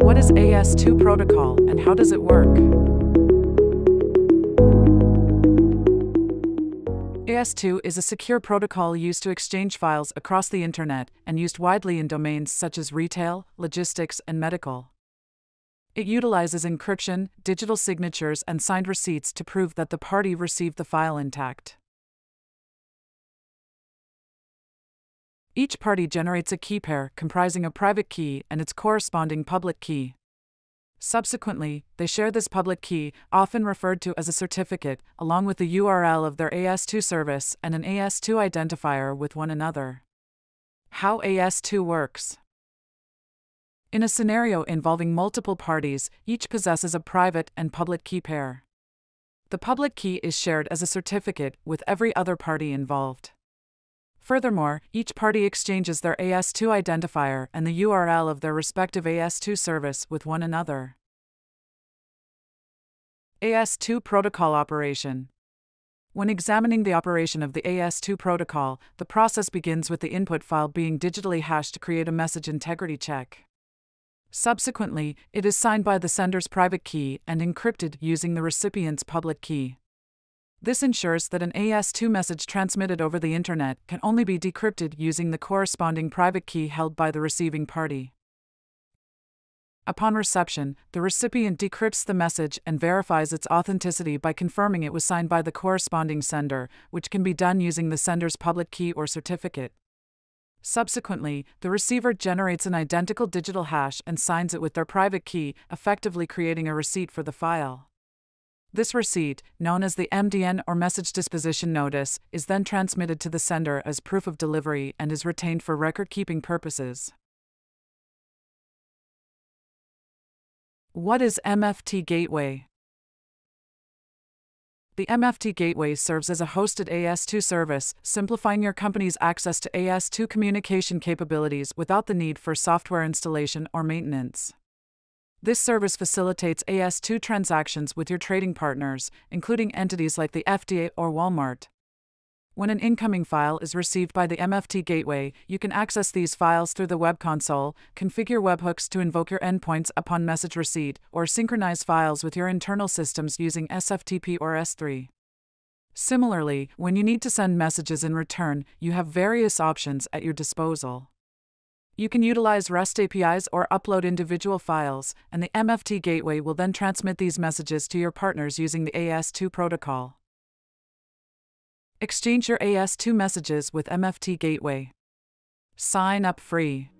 What is AS2 protocol and how does it work? AS2 is a secure protocol used to exchange files across the internet and used widely in domains such as retail, logistics, and medical. It utilizes encryption, digital signatures, and signed receipts to prove that the party received the file intact. Each party generates a key pair comprising a private key and its corresponding public key. Subsequently, they share this public key, often referred to as a certificate, along with the URL of their AS2 service and an AS2 identifier with one another. How AS2 works In a scenario involving multiple parties, each possesses a private and public key pair. The public key is shared as a certificate with every other party involved. Furthermore, each party exchanges their AS2 identifier and the URL of their respective AS2 service with one another. AS2 Protocol Operation When examining the operation of the AS2 protocol, the process begins with the input file being digitally hashed to create a message integrity check. Subsequently, it is signed by the sender's private key and encrypted using the recipient's public key. This ensures that an AS2 message transmitted over the Internet can only be decrypted using the corresponding private key held by the receiving party. Upon reception, the recipient decrypts the message and verifies its authenticity by confirming it was signed by the corresponding sender, which can be done using the sender's public key or certificate. Subsequently, the receiver generates an identical digital hash and signs it with their private key, effectively creating a receipt for the file. This receipt, known as the MDN or Message Disposition Notice, is then transmitted to the sender as proof of delivery and is retained for record keeping purposes. What is MFT Gateway? The MFT Gateway serves as a hosted AS2 service, simplifying your company's access to AS2 communication capabilities without the need for software installation or maintenance. This service facilitates AS2 transactions with your trading partners, including entities like the FDA or Walmart. When an incoming file is received by the MFT gateway, you can access these files through the web console, configure webhooks to invoke your endpoints upon message receipt, or synchronize files with your internal systems using SFTP or S3. Similarly, when you need to send messages in return, you have various options at your disposal. You can utilize REST APIs or upload individual files, and the MFT gateway will then transmit these messages to your partners using the AS2 protocol. Exchange your AS2 messages with MFT gateway. Sign up free.